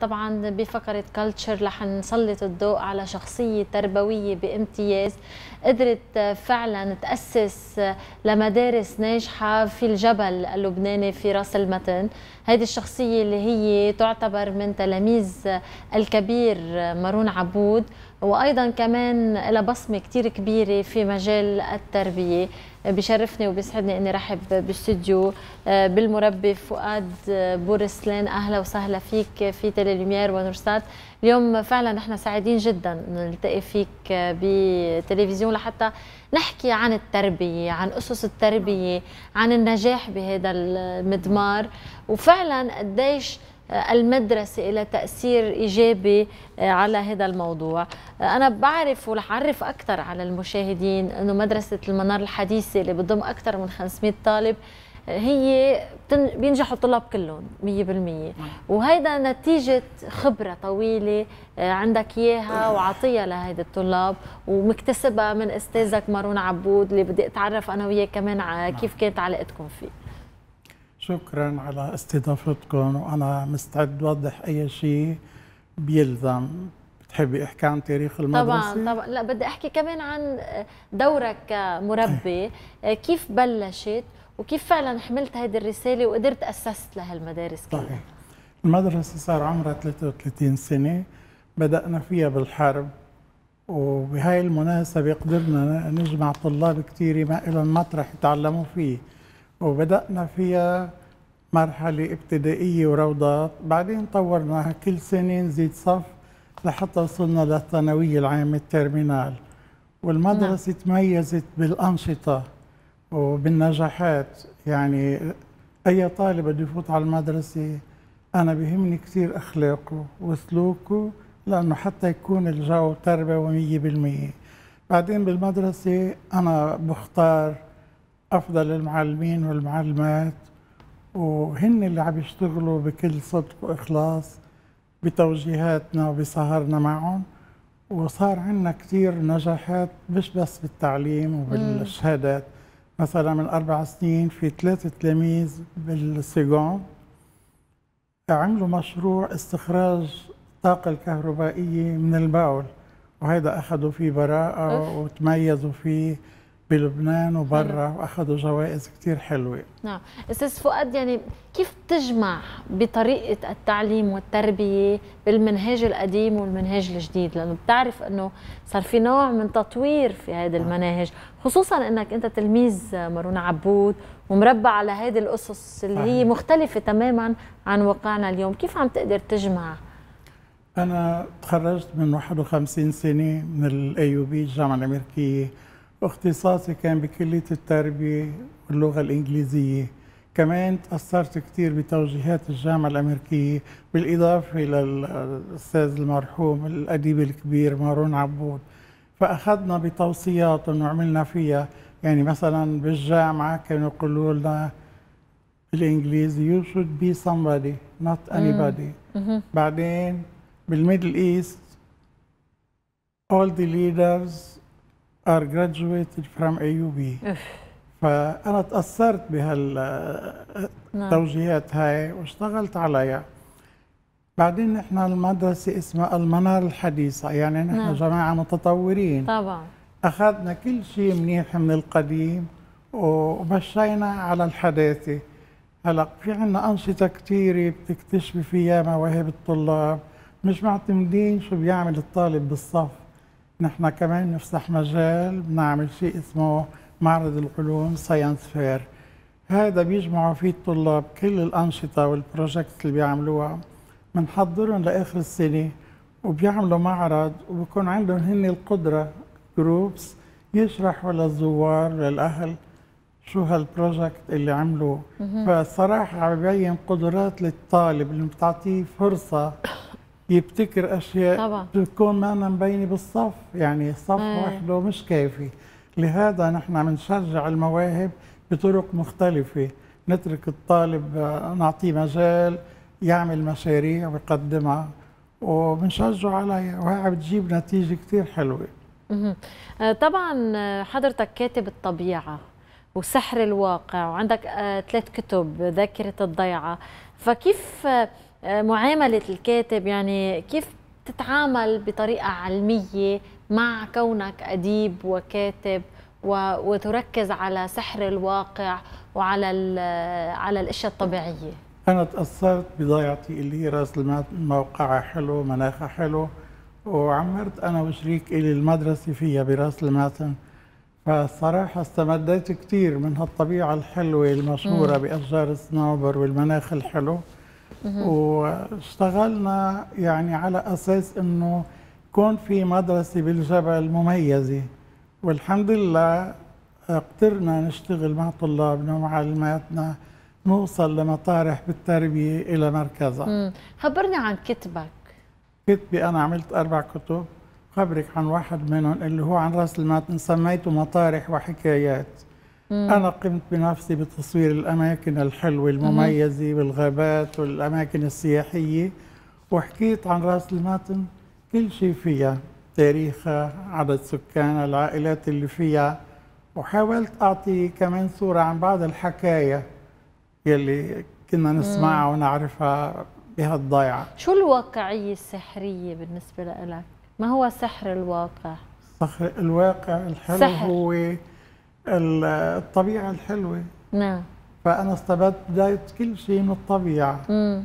طبعا بفقرة كلتشر رح نسلط الضوء على شخصية تربوية بامتياز قدرت فعلا تأسس لمدارس ناجحة في الجبل اللبناني في راس المتن. هذه الشخصية اللي هي تعتبر من تلاميذ الكبير مارون عبود. وأيضا كمان لها بصمة كثير كبيرة في مجال التربية. بشرفني وبيسعدني إني رحب بالاستوديو آه، بالمربي فؤاد بورسلان أهلا وسهلا فيك في تيليلومير ونورسات اليوم فعلا نحن سعيدين جدا نلتقي فيك بتلفزيون لحتى نحكي عن التربية عن أسس التربية عن النجاح بهذا المضمار وفعلا قديش المدرسة إلى تأثير إيجابي آه، على هذا الموضوع آه، أنا بعرف ورح أعرف أكثر على المشاهدين أنه مدرسة المنار الحديثة اللي بتضم أكثر من 500 طالب آه، هي بينجحوا الطلاب كلهم 100% نعم. وهيدا نتيجة خبرة طويلة عندك إياها وعطيها لهيدي الطلاب ومكتسبها من أستاذك مارون عبود اللي بدي أتعرف أنا وياه كمان نعم. كيف كانت علاقتكم فيه شكرا على استضافتكم وأنا مستعد أوضح أي شيء بيلزم. بتحبي احكي عن تاريخ المدرسة؟ طبعا طبعا. لا بدي أحكي كمان عن دورك كمربي كيف بلشت؟ وكيف فعلا حملت هذه الرسالة؟ وقدرت أسست لهالمدارس كلها صحيح. المدرسة صار عمرها 33 سنة. بدأنا فيها بالحرب. وبهاي المناسبة قدرنا نجمع طلاب كثير ما لهم مطرح يتعلموا فيه. وبدأنا فيها مرحلة ابتدائية وروضات بعدين طورناها كل سنة نزيد صف لحتى وصلنا للثانوية العامة الترمينال. والمدرسة نعم. تميزت بالأنشطة وبالنجاحات. يعني أي طالب بده يفوت على المدرسة أنا بهمني كثير أخلاقه وسلوكه لأنه حتى يكون الجو تربوي مية بالمية. بعدين بالمدرسة أنا بختار أفضل المعلمين والمعلمات وهن اللي عم يشتغلوا بكل صدق وإخلاص بتوجيهاتنا وبسهرنا معهم. وصار عندنا كثير نجاحات مش بس بالتعليم وبالشهادات. مثلا من أربع سنين في ثلاثة تلاميذ بالسيجون عملوا مشروع استخراج الطاقه الكهربائية من الباول وهذا أخذوا فيه براءة وتميزوا فيه. بلبنان وبرا واخذوا جوائز كثير حلوة. نعم. أستاذ فؤاد يعني كيف تجمع بطريقة التعليم والتربية بالمنهاج القديم والمنهاج الجديد؟ لأنه بتعرف إنه صار في نوع من تطوير في هذه المناهج خصوصا إنك أنت تلميذ مارون عبود ومربع على هذه الاسس اللي هي مختلفة تماما عن واقعنا اليوم. كيف عم تقدر تجمع؟ أنا تخرجت من 51 سنة من ال AUB الجامعة الأمريكية. واختصاصي كان بكلية التربية واللغة الإنجليزية. كمان تأثرت كثير بتوجيهات الجامعة الأمريكية بالإضافة للأستاذ المرحوم الأديب الكبير مارون عبود. فأخذنا بتوصياتهم وعملنا فيها. يعني مثلا بالجامعة كانوا يقولوا لنا بالإنجليزي you should be somebody not anybody. بعدين بالميدل إيست all the leaders are graduated from AUB فأنا تأثرت بهالتوجيهات نعم. هاي واشتغلت عليها. بعدين نحن المدرسة اسمها المنار الحديثة يعني نحن نعم. جماعة متطورين. طبعا. أخذنا كل شيء منيح من القديم ومشينا على الحداثة هلا في عنا أنشطة كثيرة بتكتشفي فيها مواهب الطلاب. مش معتمدين شو بيعمل الطالب بالصف. نحن كمان نفتح مجال بنعمل شيء اسمه معرض العلوم science fair هذا بيجمعوا فيه الطلاب كل الأنشطة وال project اللي بيعملوها. بنحضرهم لآخر السنة وبيعملوا معرض وبكون عندهم هن القدرة groups يشرحوا للزوار للأهل شو هال project اللي عملوه. فالصراحة عم ببين قدرات للطالب اللي بتعطيه فرصة يبتكر أشياء طبعا. بتكون ما مبينه بالصف يعني الصف آه. وحده مش كافي لهذا نحن بنشجع المواهب بطرق مختلفة. نترك الطالب آه، نعطيه مجال يعمل مشاريع ويقدمها. وبنشجعه عليها وهي بتجيب نتيجة كثير حلوة. آه، طبعا آه، حضرتك كاتب الطبيعة وسحر الواقع وعندك ثلاث كتب ذاكرة الضيعة. فكيف معاملة الكاتب يعني كيف تتعامل بطريقة علمية مع كونك أديب وكاتب وتركز على سحر الواقع وعلى على الأشياء الطبيعية؟ أنا تأثرت بضيعتي اللي هي رأس موقعها حلو مناخها حلو وعمرت أنا وشريك إلي المدرسة فيها برأس الماتن فالصراحة استمديت كثير من هالطبيعة الحلوة المشهورة بأشجار الصنوبر والمناخ الحلو. واشتغلنا يعني على أساس أنه يكون في مدرسة بالجبل مميزة. والحمد لله قدرنا نشتغل مع طلابنا ومعلماتنا نوصل لمطارح بالتربية إلى مركزها. خبرني عن كتبك. كتبي أنا عملت أربع كتب خبرك عن واحد منهم اللي هو عن رأس الماتن سميته مطارح وحكايات. مم. أنا قمت بنفسي بتصوير الأماكن الحلوة المميزة والغابات والأماكن السياحية وحكيت عن رأس الماتن كل شيء فيها تاريخها عدد سكانها العائلات اللي فيها وحاولت أعطي كمان صورة عن بعض الحكاية يلي كنا نسمعها ونعرفها بهالضيعة شو الواقعية السحرية بالنسبة لك؟ ما هو سحر الواقع؟ سحر الواقع الحلو سحر. هو الطبيعة الحلوة. نعم. فأنا استبدلت كل شيء من الطبيعة. مم.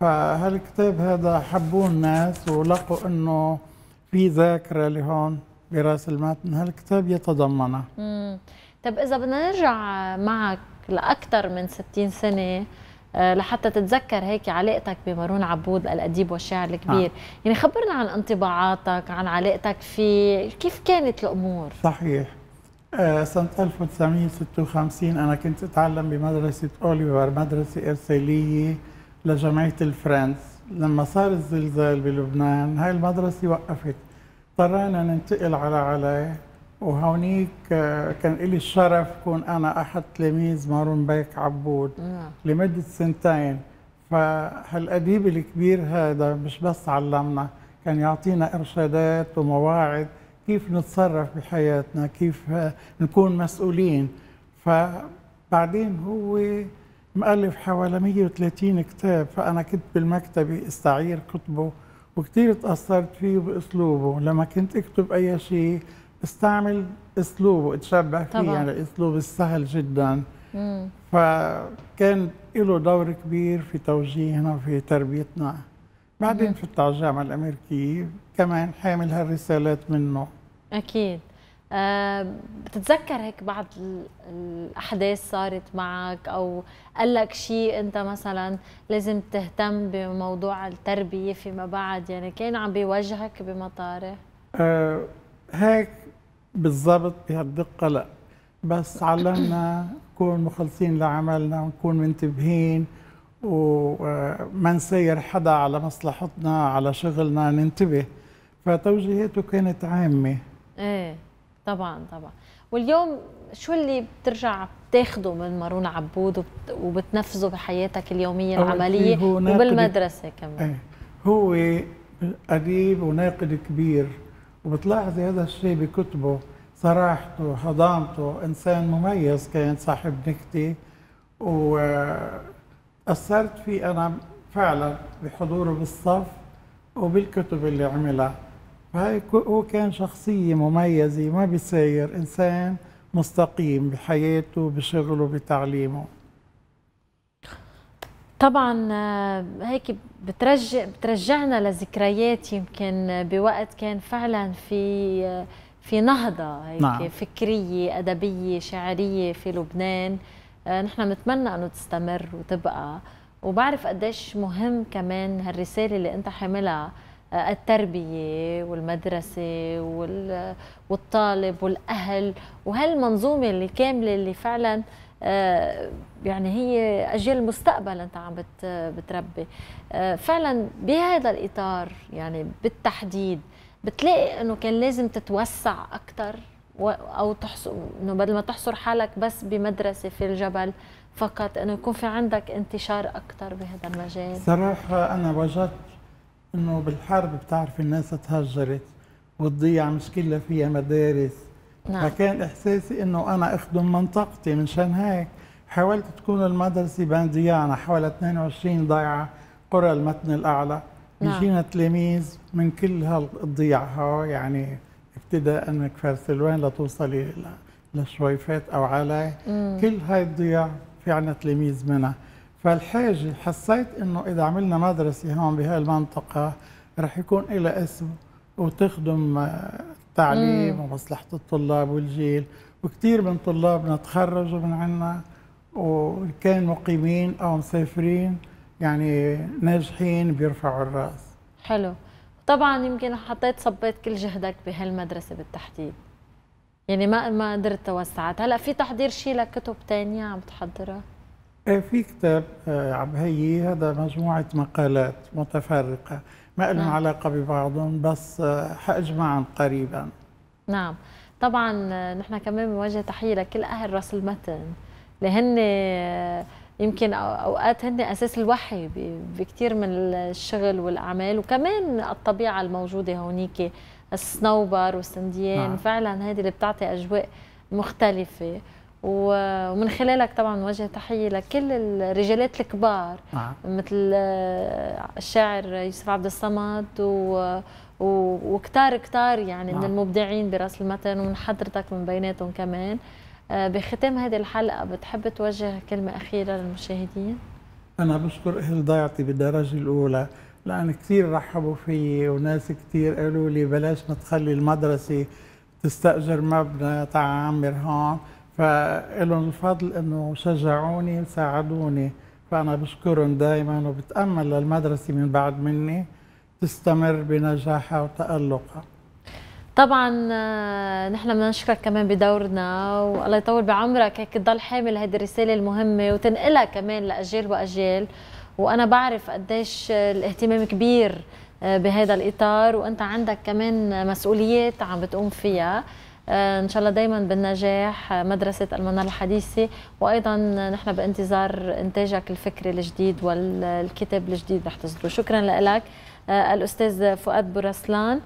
فهالكتاب هذا حبوه الناس ولقوا إنه في ذاكرة لهون براس المتن هالكتاب يتضمنها طب إذا بدنا نرجع معك لأكثر من 60 سنة آه، لحتى تتذكر هيك علاقتك بمارون عبود الأديب والشاعر الكبير. آه. يعني خبرنا عن انطباعاتك عن علاقتك في كيف كانت الأمور؟ صحيح. سنة 1956 أنا كنت أتعلم بمدرسة أوليفر مدرسة إرسالية لجمعية الفرنس. لما صار الزلزال بلبنان هاي المدرسة وقفت. اضطرينا ننتقل على علي وهونيك آه، كان لي الشرف كون أنا أحد تلاميذ مارون بيك عبود. لمدة سنتين. فهالأديب الكبير هذا مش بس علمنا كان يعطينا إرشادات ومواعظ كيف نتصرف بحياتنا؟ كيف نكون مسؤولين؟ فبعدين هو مؤلف حوالي 130 كتاب فأنا كنت بالمكتبة استعير كتبه وكثير تأثرت فيه بأسلوبه. لما كنت أكتب أي شيء استعمل أسلوبه أتشبه فيه طبعا. يعني الاسلوب السهل جدا. مم. فكان له دور كبير في توجيهنا وفي تربيتنا. بعدين فتت على الجامعة الأمريكية كمان حامل هالرسالات منه. أكيد. أه بتتذكر هيك بعض الأحداث صارت معك أو قال لك شيء أنت مثلا لازم تهتم بموضوع التربية فيما بعد؟ يعني كان عم بيوجهك بمطارح؟ أه هيك بالضبط بهالدقة لا. بس علمنا نكون مخلصين لعملنا ونكون منتبهين وما نسير حدا على مصلحتنا على شغلنا ننتبه. فتوجيهاته كانت عامة. إيه طبعا طبعا. واليوم شو اللي بترجع بتاخده من مارون عبود وبتنفذه بحياتك اليومية العملية وبالمدرسة كمان؟ إيه هو اديب وناقد كبير. وبتلاحظي هذا الشيء بكتبه صراحته حضانته. إنسان مميز كان صاحب نكتة. وأثرت فيه أنا فعلا بحضوره بالصف وبالكتب اللي عملها. هو كان شخصية مميزة ما بيساير إنسان مستقيم بحياته بشغله بتعليمه. طبعا آه، هيك بترجع بترجعنا لذكريات يمكن بوقت كان فعلا في آه، في نهضة هيك نعم. فكرية أدبية شعريه في لبنان. آه، نحن بنتمنى أنه تستمر وتبقى. وبعرف قديش مهم كمان هالرسالة اللي أنت حاملها التربية والمدرسة والطالب والأهل وهالمنظومه اللي كامله اللي فعلا آه، يعني هي أجيال المستقبل أنت عم بتربي. آه، فعلا بهذا الإطار يعني بالتحديد بتلاقي إنه كان لازم تتوسع أكثر أو تحصر إنه بدل ما تحصر حالك بس بمدرسة في الجبل فقط إنه يكون في عندك انتشار أكثر بهذا المجال. صراحة أنا وجدت إنه بالحرب بتعرف الناس تهجرت والضيعه مش كلها فيها مدارس نعم. فكان إحساسي إنه أنا أخدم منطقتي منشان هيك حاولت تكون المدرسة بين ضياعنا حوالي 22 ضيعة قرى المتن الأعلى نعم. بيجينا تلاميذ من كل هالضياع ها يعني ابتداء من كفر سلوان لتوصلي لشويفات أو علي مم. كل هاي الضياع في عنا تلاميذ منها فالحاجة حسيت إنه إذا عملنا مدرسة هون بهاي المنطقة رح يكون لها اسم وتخدم آه، التعليم مم. ومصلحة الطلاب والجيل. وكثير من طلابنا تخرجوا من عنا وكان مقيمين أو مسافرين يعني ناجحين بيرفعوا الرأس. حلو. طبعا يمكن حطيت صبيت كل جهدك بهالمدرسة بالتحديد. يعني ما ما قدرت توسعت. هلأ في تحضير شيء لكتب تانية عم تحضرها؟ في كتاب آه، عبهي هذا مجموعة مقالات متفرقة ما لهم نعم. علاقة ببعضهم بس آه، حأجمعهم قريبا نعم طبعا آه، نحن كمان بنوجه تحية لكل أهل راس المتن اللي هن آه، يمكن أوقات هن أساس الوحي بكثير من الشغل والأعمال وكمان الطبيعة الموجودة هونيك الصنوبر والسنديان نعم. فعلا هذه اللي بتعطي أجواء مختلفة و- ومن خلالك طبعا نوجه تحية لكل الرجالات الكبار نعم مثل آه، الشاعر يوسف عبد الصمد و وكتار كتار يعني من نعم. المبدعين براس المتن ومن حضرتك من بيناتهم كمان آه، بختام هذه الحلقة بتحب توجه كلمة أخيرة للمشاهدين؟ أنا بشكر أهل ضيعتي بالدرجة الأولى لأن كثير رحبوا فيي وناس كثير قالوا لي بلاش ما تخلي المدرسة تستأجر مبنى تعمر هون فإلهم الفضل إنه شجعوني وساعدوني فأنا بشكرهم دائما وبتأمل للمدرسة من بعد مني تستمر بنجاحها وتألقها. طبعا آه، نحن بدنا نشكرك كمان بدورنا والله يطول بعمرك. هيك تضل حامل هذه الرسالة المهمة وتنقلها كمان لأجيال وأجيال. وأنا بعرف قديش الاهتمام كبير آه، بهذا الإطار. وأنت عندك كمان مسؤوليات عم بتقوم فيها. إن شاء الله دائما بالنجاح آه، مدرسة المنار الحديثة. وأيضا نحن بانتظار إنتاجك الفكري الجديد والكتاب الجديد رح تصدره شكرا لك الأستاذ فؤاد بورسلان